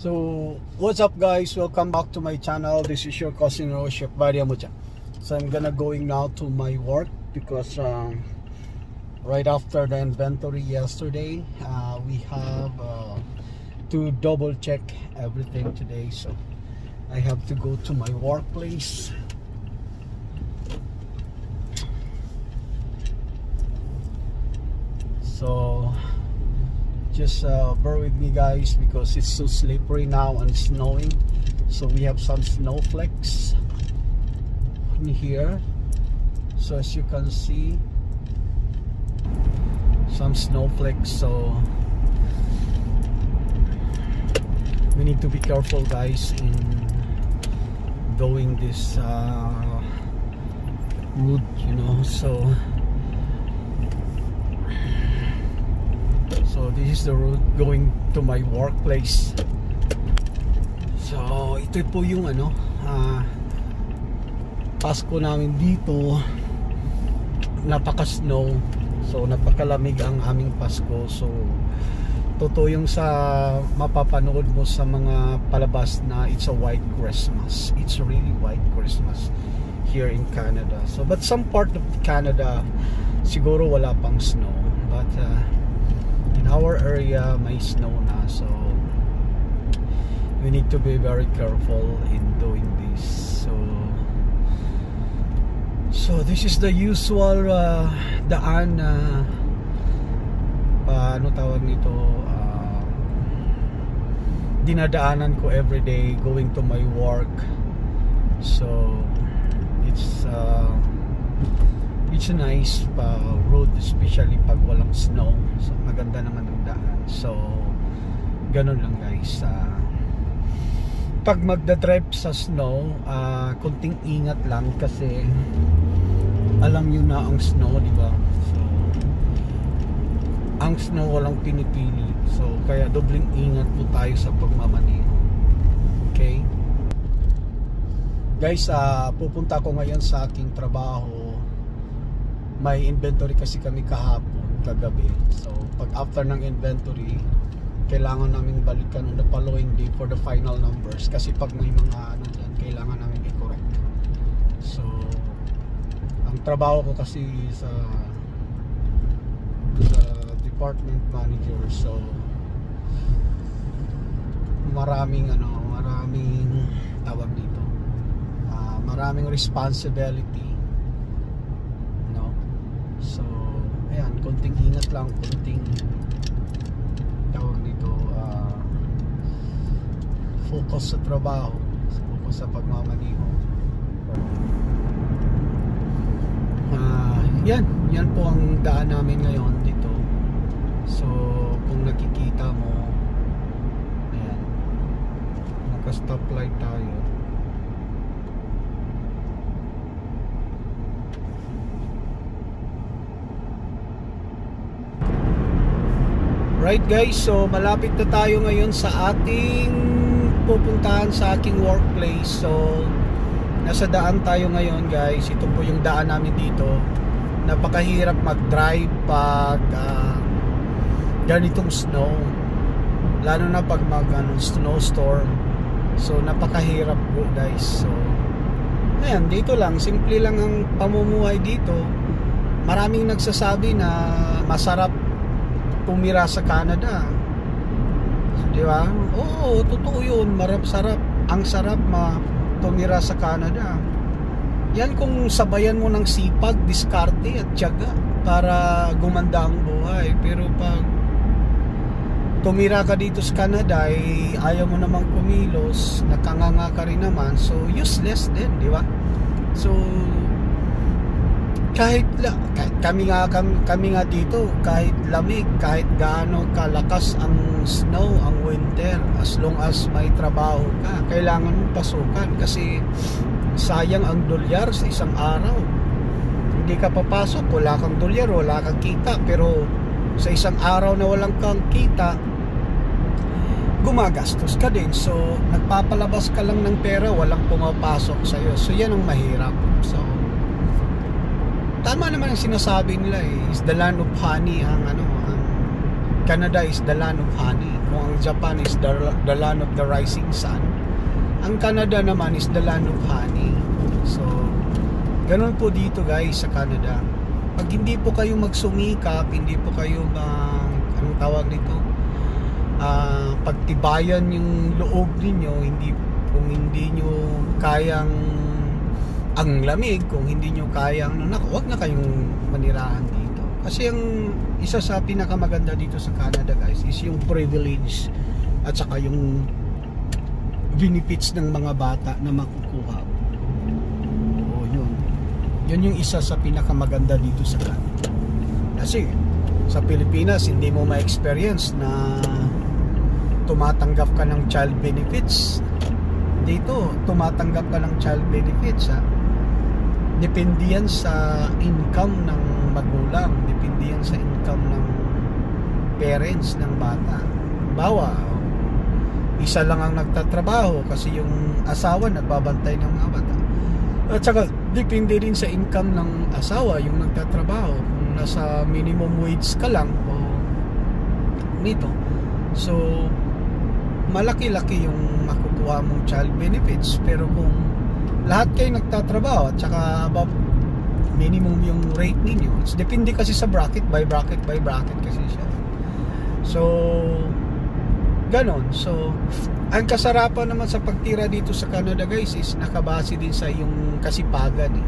So, what's up guys? Welcome back to my channel. This is your cousin Rochef Bariamucha. So, I'm gonna going now to my work because um, right after the inventory yesterday, uh, we have uh, to double check everything today. So, I have to go to my workplace. So, just uh, bear with me guys because it's so slippery now and snowing. So we have some snowflakes in here. So as you can see some snowflakes. So we need to be careful guys in doing this uh, route you know. So So this is the road going to my workplace. So ito po yung ano, uh, Pasko namin dito. Napaka-snow. So napakalamig ang aming Pasko. So totoo yung sa mapapanood mo sa mga palabas na it's a white Christmas. It's a really white Christmas here in Canada. So but some part of Canada siguro wala pang snow. But uh, in our area may snow na. So we need to be very careful in doing this. So so this is the usual uh, daan na uh, paano tawag nito uh, dinadaanan ko everyday going to my work. So it's uh, it's a nice uh, road especially pag walang snow. So maganda naman ang daan. So ganun lang guys. Uh, pag magdadrive sa snow uh, kunting ingat lang kasi alam nyo na ang snow di ba? So ang snow walang pinipili. So kaya dobling ingat po tayo sa pagmamaneho. Okay? Guys uh, pupunta ko ngayon sa aking trabaho may inventory kasi kami kahapon kagabi. So pag after ng inventory kailangan namin balikan on the following day for the final numbers. Kasi pag may mga ano dyan kailangan namin i-correct. So ang trabaho ko kasi sa sa department manager. So maraming ano maraming tawag dito. Uh, maraming responsibility So, ayan, konting ingat lang, konting tawag nito, uh, focus sa trabaho, focus sa pagmamaniho. Uh, yan, yan po ang daan namin ngayon dito. So, kung nakikita mo, ayan, naka-stoplight tayo. Right guys, so malapit na tayo ngayon sa ating pupuntahan sa aking workplace. So nasa daan tayo ngayon guys. Ito po yung daan namin dito. Napakahirap mag-drive pag uh, ganitong snow. Lalo na pag mag ano, snowstorm. So napakahirap po guys. So ayan, dito lang. Simple lang ang pamumuhay dito. Maraming nagsasabi na masarap tumira sa Canada. Di ba? Oo, totoo yun. Marap sarap. Ang sarap ma tumira sa Canada. Yan kung sabayan mo ng sipag, diskarte at tiyaga para gumanda ang buhay. Pero pag tumira ka dito sa Canada ay ayaw mo namang kumilos, nakanganga ka rin naman, so useless din, di ba? So kahit, kahit kami nga kami, kami nga dito kahit lamig kahit gaano kalakas ang snow ang winter as long as may trabaho ka kailangan mong pasukan kasi sayang ang dolyar sa isang araw. Hindi ka papasok wala kang dolyar wala kang kita pero sa isang araw na walang kang kita gumagastos ka din. So nagpapalabas ka lang ng pera walang pumapasok sa iyo so yan ang mahirap. So tama naman ang sinasabi nila eh. Is the land of honey ang ano ang Canada is the land of honey. Kung ang Japan is the, the land of the rising sun ang Canada naman is the land of honey. So ganun po dito guys sa Canada. Pag hindi po kayo magsumikap hindi po kayo mag anong tawag nito? Uh, pagtibayan yung loob ninyo hindi kung hindi nyo kayang ang lamig kung hindi nyo kayang naku, wag na kayong manirahan dito. Kasi ang isa sa pinakamaganda dito sa Canada guys is yung privilege at saka yung benefits ng mga bata na makukuha. Oo yun. Yun yung isa sa pinakamaganda dito sa Canada. Kasi sa Pilipinas hindi mo ma-experience na tumatanggap ka ng child benefits. Dito tumatanggap ka ng child benefits ha depende yan sa income ng magulang. Depende yan sa income ng parents ng bata. Bawa isa lang ang nagtatrabaho kasi yung asawa nagbabantay ng mga bata. At saka depende rin sa income ng asawa yung nagtatrabaho. Kung nasa minimum wage ka lang o nito. So malaki-laki yung makukuha mong child benefits. Pero kung lahat kayo nagtatrabaho at saka above minimum yung rate ninyo. It's depende kasi sa bracket by bracket by bracket kasi siya. So ganon. So ang kasarapan naman sa pagtira dito sa Canada guys is nakabase din sa yung kasipagan eh.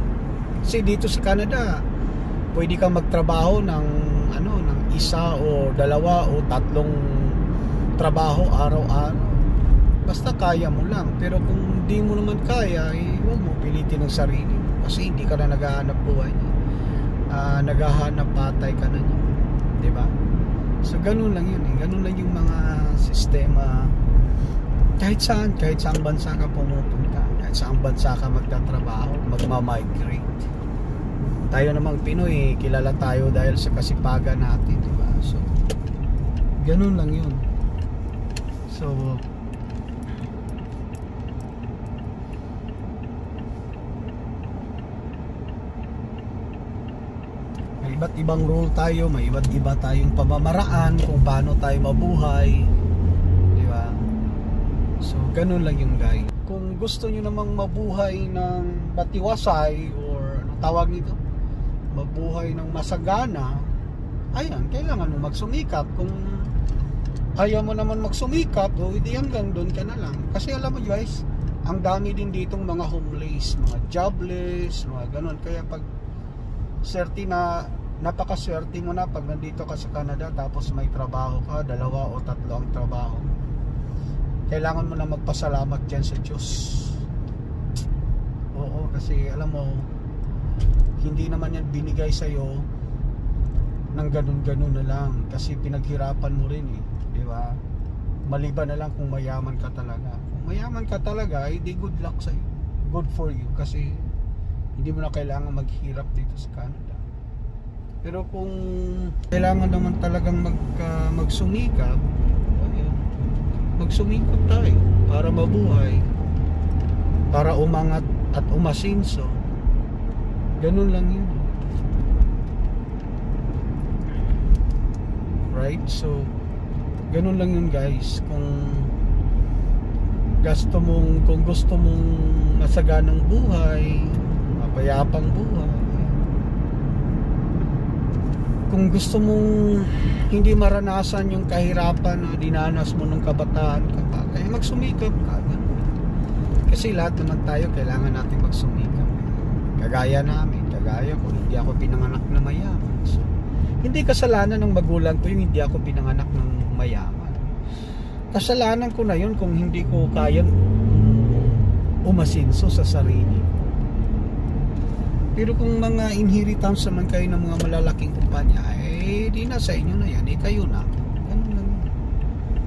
kasi dito sa Canada pwede kang magtrabaho ng ano ng isa o dalawa o tatlong trabaho araw-araw basta kaya mo lang. Pero kung di mo naman kaya eh, huwag mo pilitin ng sarili mo. Kasi hindi ka na naghahanap buhay. Uh, naghahanap patay ka na niya. Di ba? So ganun lang yun eh. Ganun lang yung mga sistema. Kahit saan kahit saan bansa ka pumupunta kahit saan bansa ka magtatrabaho magma-migrate. Tayo namang Pinoy kilala tayo dahil sa kasipagan natin di ba? So ganun lang yun. So iba't ibang rule tayo, may iba't iba tayong pamamaraan kung paano tayo mabuhay. Di ba? So, ganun lang yung guy. Kung gusto nyo namang mabuhay ng batiwasay or ano tawag nito? Mabuhay ng masagana, ayan, kailangan mo magsumikap. Kung ayaw mo naman magsumikap, o hindi hanggang doon ka na lang. Kasi alam mo guys, ang dami din ditong mga homeless, mga jobless, mga ganun. Kaya pag certain na napakaswerte mo na pag nandito ka sa Canada tapos may trabaho ka, dalawa o tatlo ang trabaho. Kailangan mo na magpasalamat dyan sa Diyos. Oo, kasi alam mo, hindi naman yan binigay sa'yo ng ganun-ganun na lang kasi pinaghirapan mo rin eh, di ba? Maliban na lang kung mayaman ka talaga. Kung mayaman ka talaga, eh, di good luck sa'yo. Good for you kasi hindi mo na kailangan maghirap dito sa Canada. Pero kung kailangan naman talagang mag, uh, magsumikap, magsumikap tayo para mabuhay, para umangat at umasinso. Ganun lang yun. Right? So, ganun lang yun guys. Kung gusto mong, kung gusto mong masaganang buhay, mapayapang buhay, kung gusto mong hindi maranasan yung kahirapan na dinanas mo nung kabataan ka pa, kaya magsumikap ka. Kasi lahat naman tayo kailangan natin magsumikap. Kagaya namin, kagaya ko, hindi ako pinanganak na mayaman. So, hindi kasalanan ng magulang ko yung hindi ako pinanganak ng mayaman. Kasalanan ko na yun kung hindi ko kayang umasinso sa sarili ko. Pero kung mga inheritance naman kayo ng mga malalaking kumpanya, eh di na sa inyo na yan, eh kayo na. Ganun lang.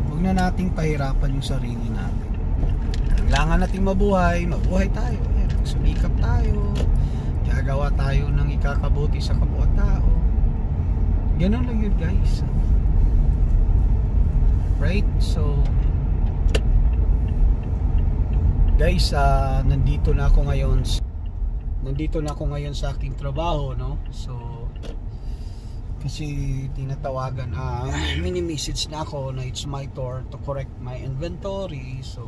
Huwag na nating pahirapan yung sarili natin. Kailangan nating mabuhay, mabuhay tayo. Ayan, sumikap tayo, gagawa tayo ng ikakabuti sa kapwa-tao. Ganun lang yun guys. Right? So, guys, uh, nandito na ako ngayon nandito na ako ngayon sa aking trabaho no? So kasi tinatawagan ah mini-message na ako na it's my turn to correct my inventory. So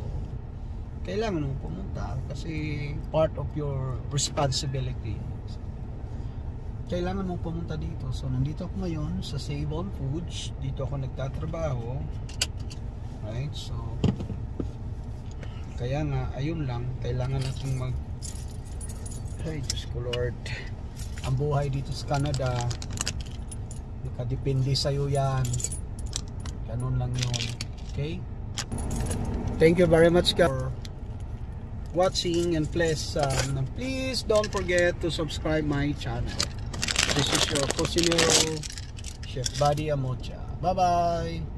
kailangan mo pumunta kasi part of your responsibility. Kailangan mo pumunta dito. So nandito ako ngayon sa Save Foods. Dito ako nagtatrabaho. Right? So kaya nga ayun lang. Kailangan natin mag ay Diyos ko Lord. Ang buhay dito sa Canada nakadepende sa'yo yan. Ganun lang yun. Okay? Thank you very much guys for watching and please um, please don't forget to subscribe my channel. This is your Cosinero Chef Buddy Amocha. Bye bye